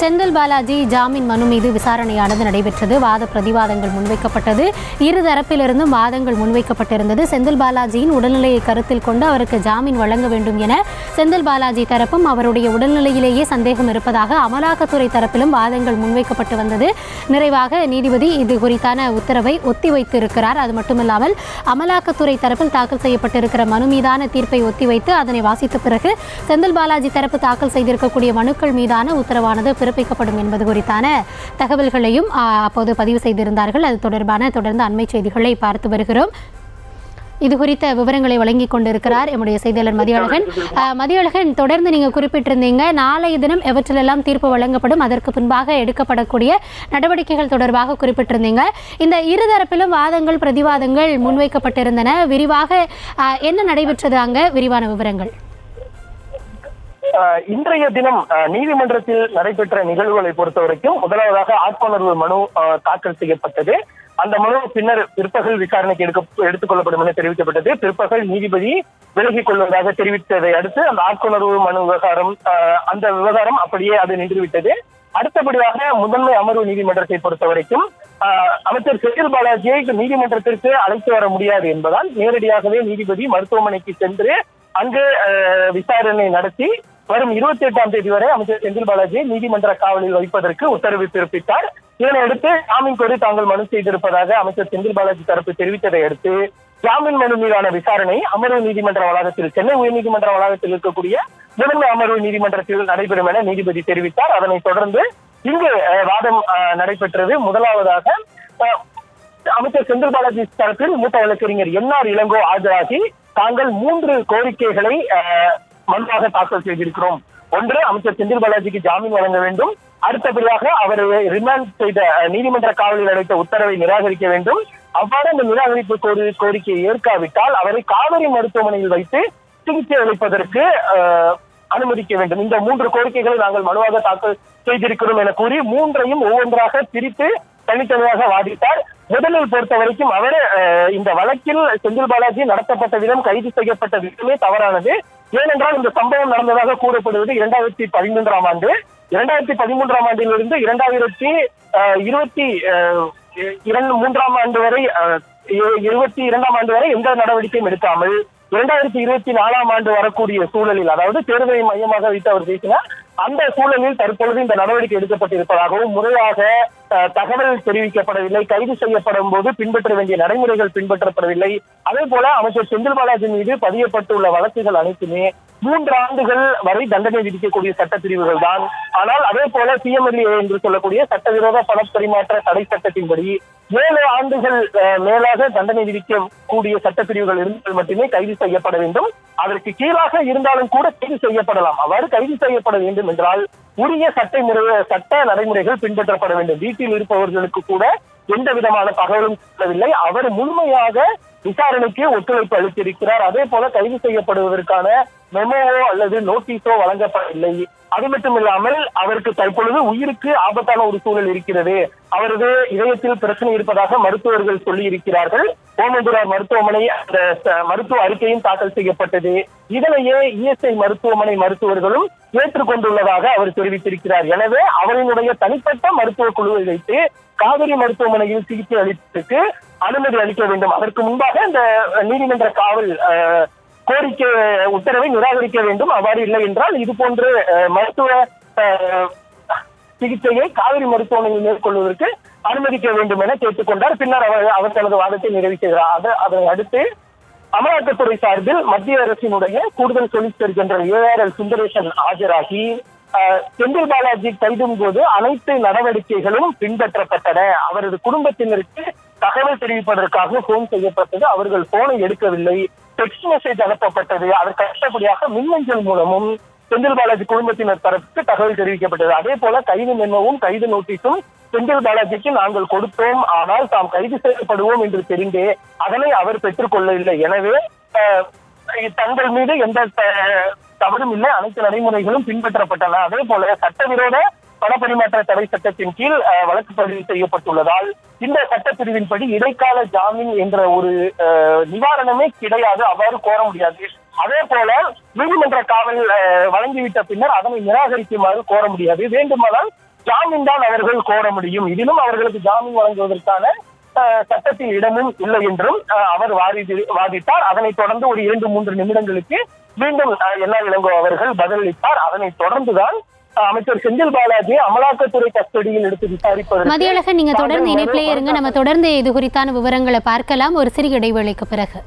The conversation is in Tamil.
செந்தில் பாலாஜி ஜாமீன் மனு மீது விசாரணையானது நடைபெற்றது. வாத பிரதிவாதங்கள் முன்வைக்கப்பட்டது. இரு தரப்பிலிருந்தும் வாதங்கள் முன்வைக்கப்பட்டிருந்தது. செந்தில் பாலாஜியின் உடல்நிலையை கருத்தில் கொண்டு அவருக்கு ஜாமீன் வழங்க வேண்டும் என செந்தில் பாலாஜி தரப்பும் அவருடைய உடல்நிலையிலேயே சந்தேகம் இருப்பதாக அமலாக்கத்துறை தரப்பிலும் வாதங்கள் முன்வைக்கப்பட்டு வந்தது. நிறைவாக நீதிபதி இது குறித்தான உத்தரவை ஒத்திவைத்து இருக்கிறார் அது மட்டுமில்லாமல் அமலாக்கத்துறை தரப்பில் தாக்கல் செய்யப்பட்டிருக்கிற மனு மீதான தீர்ப்பை ஒத்திவைத்து அதனை வாசித்த பிறகு செந்தில் பாலாஜி தரப்பு தாக்கல் செய்திருக்கக்கூடிய மனுக்கள் மீதான உத்தரவானது பிறப்பிக்கப்படும் என்பது குறித்தான தகவல்களையும் அப்போது பதிவு செய்திருந்தார்கள். அது தொடர்பான தொடர்ந்து அண்மை செய்திகளை பார்த்து வருகிறோம். இது குறித்த விவரங்களை வழங்கி கொண்டிருக்கிறார் எம்முடைய செய்தியாளர் மதியழகன். மதியழகன் தொடர்ந்து நீங்க குறிப்பிட்டிருந்தீங்க நாளைய தினம் எவற்றிலெல்லாம் தீர்ப்பு வழங்கப்படும் அதற்கு பின்பாக எடுக்கப்படக்கூடிய நடவடிக்கைகள் தொடர்பாக குறிப்பிட்டிருந்தீங்க. இந்த இருதரப்பிலும் வாதங்கள் பிரதிவாதங்கள் முன்வைக்கப்பட்டிருந்தன. விரிவாக என்ன நடைபெற்றது அங்க? விரிவான விவரங்கள். இன்றைய தினம் நீதிமன்றத்தில் நடைபெற்ற நிகழ்வுகளை பொறுத்த வரைக்கும் முதலாவதாக ஆட்கொணர்வு மனு தாக்கல் செய்யப்பட்டது. அந்த மனு பின்னர் பிற்பகல் விசாரணைக்கு எடுக்க எடுத்துக்கொள்ளப்படும் என தெரிவிக்கப்பட்டது. பிற்பகல் நீதிபதி விலகிக் கொள்வதாக தெரிவித்ததை அடுத்து அந்த ஆட்கொணர்வு மனு விவகாரம் ஆஹ் அந்த விவகாரம் அப்படியே அது நின்றுவிட்டது. அடுத்தபடியாக முதன்மை அமர்வு நீதிமன்றத்தை பொறுத்த வரைக்கும் ஆஹ் அமைச்சர் செந்தில் பாலாஜியை நீதிமன்றத்திற்கு அழைத்து வர முடியாது என்பதால் நேரடியாகவே நீதிபதி மருத்துவமனைக்கு சென்று அங்கு ஆஹ் விசாரணை நடத்தி வரும் இருபத்தி எட்டாம் தேதி வரை அமைச்சர் செந்தில் பாலாஜியை நீதிமன்ற காவலில் வைப்பதற்கு உத்தரவு பிறப்பித்தார். இதனையடுத்து ஜாமீன் கோரி தாங்கள் மனு செய்திருப்பதாக அமைச்சர் செந்தில் பாலாஜி தரப்பு தெரிவித்ததை அடுத்து ஜாமீன் மனு மீதான விசாரணை அமர்வு நீதிமன்ற வளாகத்தில் சென்னை உயர்நீதிமன்ற வளாகத்தில் இருக்கக்கூடிய முதன்மை அமர்வு நீதிமன்றத்தில் நடைபெறும் என நீதிபதி தெரிவித்தார். அதனைத் தொடர்ந்து இங்கு வாதம் அஹ், நடைபெற்றது. முதலாவதாக அமைச்சர் செந்தில் பாலாஜி தரப்பில் மூத்த வழக்கறிஞர் என்ஆர் இளங்கோ ஆஜராகி தாங்கள் மூன்று கோரிக்கைகளை மனுவாக தாக்கல் செய்திருக்கிறோம். ஒன்று அமைச்சர் செந்தில் பாலாஜிக்கு ஜாமீன் வழங்க வேண்டும். அடுத்தபடியாக அவரை ரிமாண்ட் செய்த நீதிமன்ற காவலில் அடைத்த உத்தரவை நிராகரிக்க வேண்டும். அவ்வாறு அந்த நிராகரிப்பு கோரி கோரிக்கையை ஏற்காவிட்டால் அவரை காவிரி மருத்துவமனையில் வைத்து சிகிச்சை அளிப்பதற்கு அனுமதிக்க வேண்டும். இந்த மூன்று கோரிக்கைகளை நாங்கள் மனுவாக தாக்கல் செய்திருக்கிறோம் என கூறி மூன்றையும் ஒவ்வொன்றாக பிரித்து தனித்தனியாக வாதிட்டார். முதலில் பொறுத்த வரைக்கும் அவர் இந்த வழக்கில் செந்தில் பாலாஜி நடத்தப்பட்ட விதம் கைது செய்யப்பட்ட விதமே தவறானது. ஏனென்றால் இந்த சம்பவம் நடந்ததாக கூறப்படுவது இரண்டாயிரத்தி பதிமூன்றாம் ஆண்டு. இரண்டாயிரத்தி பதிமூன்றாம் ஆண்டிலிருந்து இரண்டாயிரத்தி அஹ், இருபத்தி அஹ், இரண்டு மூன்றாம் ஆண்டு வரை அஹ், இருபத்தி இரண்டாம் ஆண்டு வரை எந்த நடவடிக்கையும் எடுக்காமல் இரண்டாயிரத்தி இருபத்தி நாலாம் ஆண்டு வரக்கூடிய சூழலில் அதாவது தேர்தலை மையமாக வைத்து அவர் பேசினார் அந்த சூழலில் தற்பொழுது இந்த நடவடிக்கை எடுக்கப்பட்டிருப்பதாகவும் முறையாக தகவல் தெரிவிக்கப்படவில்லை கைது செய்யப்படும் போது பின்பற்ற வேண்டிய நடைமுறைகள் பின்பற்றப்படவில்லை. அதே போல அமைச்சர் செந்தில் பாலாஜி மீது பதியப்பட்டுள்ள வழக்குகள் அனைத்துமே மூன்று ஆண்டுகள் வரை தண்டனை விதிக்கக்கூடிய சட்டப்பிரிவுகள் தான். ஆனால் அதே போல சிஎம்எல்ஏ என்று சொல்லக்கூடிய சட்டவிரோத பணப்பரிமாற்ற தடை சட்டத்தின்படி ஏழு ஆண்டுகள் மேலாக தண்டனை விதிக்கக்கூடிய சட்டப்பிரிவுகள் இருந்தால் மட்டுமே கைது செய்யப்பட வேண்டும். அதற்கு கீழாக இருந்தாலும் கூட கைது செய்யப்படலாம். அவ்வாறு கைது செய்யப்பட வேண்டும் என்றால் உரிய சட்ட முறை சட்ட நடைமுறைகள் பின்பற்றப்பட வேண்டும். வீட்டில் இருப்பவர்களுக்கு கூட எந்த விதமான தகவலும் சொல்லவில்லை. அவர் முழுமையாக விசாரணைக்கு ஒத்துழைப்பு அளித்திருக்கிறார். அதே போல கைது செய்யப்படுவதற்கான மெமோவோ அல்லது நோட்டீஸோ வழங்கப்படவில்லை. அது மட்டும் இல்லாமல் அவருக்கு தற்பொழுது உயிருக்கு ஆபத்தான ஒரு சூழல் இருக்கிறது. அவரது இதயத்தில் பிரச்சனை இருப்பதாக மருத்துவர்கள் சொல்லி இருக்கிறார்கள் ஓமந்துரார் மருத்துவமனை அந்த மருத்துவ அறிக்கையும் தாக்கல் செய்யப்பட்டது. இதனையே இஎஸ்ஐ மருத்துவமனை மருத்துவர்களும் ஏற்றுக்கொண்டுள்ளதாக அவர் தெரிவித்திருக்கிறார். எனவே அவரினுடைய தனிப்பட்ட மருத்துவ குழுவை வைத்து காவிரி மருத்துவமனையில் சிகிச்சை அளிப்பதற்கு அனுமதி அளிக்க வேண்டும். அதற்கு முன்பாக இந்த நீதிமன்ற காவல் கோரிக்கை உத்தரவை நிராகரிக்க வேண்டும். அவ்வாறு இல்லை என்றால் இது போன்று மருத்துவ சிகிச்சையை காவிரி மருத்துவமனையில் மேற்கொள்வதற்கு அனுமதிக்க வேண்டும் என கேட்டுக்கொண்டார் பின்னர் அவர் அவர் தனது வாதத்தை நிறைவு செய்கிறார் அதனை அடுத்து அமலாக்கத்துறை சார்பில் மத்திய அரசினுடைய கூடுதல் சொலிசிட்டர் ஜெனரல் ஏஆர்எல் சுந்தரேசன் ஆஜராகி செந்தில் பாலாஜி கைதும் போது அனைத்து நடவடிக்கைகளும் பின்பற்றப்பட்டன. அவரது குடும்பத்தினருக்கு தகவல் தெரிவிப்பதற்காக போன் செய்யப்பட்டது. அவர்கள் போனை எடுக்கவில்லை. டெக்ஸ்ட் மெசேஜ் அனுப்பப்பட்டது. அதற்கு அடுத்தபடியாக மின்னஞ்சல் மூலமும் செந்தில் பாலாஜி குடும்பத்தினர் தரப்புக்கு தகவல் தெரிவிக்கப்பட்டது. அதே போல கைது மென்மவும் கைது நோட்டீஸும் செந்தில் பாலாஜிக்கு நாங்கள் கொடுத்தோம். ஆனால் தாம் கைது செய்யப்படுவோம் என்று தெரிந்தே அதனை அவர் பெற்றுக்கொள்ளவில்லை. எனவே தங்கள் மீது எந்த தவறும் இல்லை அனைத்து நடைமுறைகளும் பின்பற்றப்பட்டன. அதே போல சட்டவிரோத பணப்பரிமாற்ற தடை சட்டத்தின் கீழ் வழக்கு பதிவு செய்யப்பட்டுள்ளதால் இந்த சட்டப்பிரிவின்படி இடைக்கால ஜாமீன் என்ற ஒரு நிவாரணமே கிடையாது. அவ்வாறு கோர முடியாது. அதே போல நீதிமன்ற காவல் வழங்கிவிட்ட பின்னர் அதனை நிராகரிக்குமாறு கோர முடியாது. வேண்டுமானால் ஜாமீன் தான் அவர்கள் கோர முடியும். இதிலும் அவர்களுக்கு ஜாமீன் வழங்குவதற்கான சட்டத்தில் இடமும் இல்லை என்றும் அவர் வாதி வாதிட்டார். அதனைத் தொடர்ந்து ஒரு இரண்டு மூன்று நிமிடங்களுக்கு மீண்டும் எல்ஆ இளங்கோ அவர்கள் பதிலளித்தார். அதனைத் தொடர்ந்துதான் அமைச்சர் செந்தில் பாலாஜி அமலாக்கத்துறை கஸ்டடியில் எடுத்து விசாரிப்பதற்கு மதியழகன் நீங்க தொடர்ந்து இணைப்பிலே இருங்க. நம்ம தொடர்ந்து இது குறித்தான விவரங்களை பார்க்கலாம். ஒரு சிறிய இடைவேளைக்கு பிறகு.